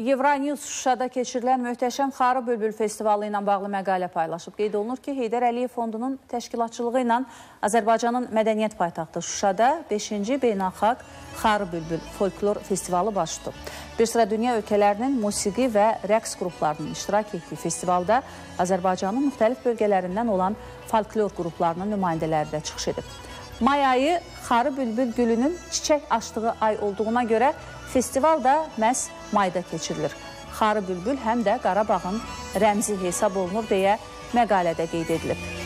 Evronews Şuşada keçirilən möhtəşəm Xarı Bülbül Festivalı ilə bağlı məqalə paylaşıb. Qeyd olunur ki, Heydər Əliyev Fondunun təşkilatçılığı ilə Azərbaycanın mədəniyyət paytaxtı Şuşada 5-ci beynəlxalq Xarı Bülbül Folklor Festivalı baş tutub. Bir sıra dünya ölkələrinin musiqi və rəqs qruplarının iştirak etdiyi festivalda Azərbaycanın müxtəlif bölgələrindən olan folklor qruplarının nümayəndələri də çıxış edib. May ayı Xarı Bülbül gülünün çiçək açdığı ay olduğuna görə festival da məhz mayda keçirilir. Xarı Bülbül həm də Qarabağın rəmzi hesab olunur deyə məqalədə qeyd edilib.